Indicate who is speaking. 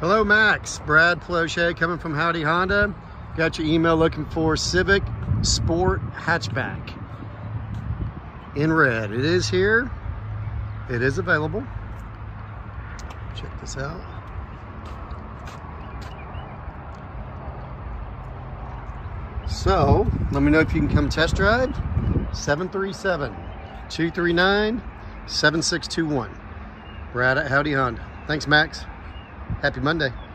Speaker 1: Hello, Max. Brad Plauche coming from Howdy Honda. Got your email looking for Civic Sport Hatchback in red. It is here. It is available. Check this out. So, let me know if you can come test drive. 737-239-7621. Brad at Howdy Honda. Thanks, Max. Happy Monday.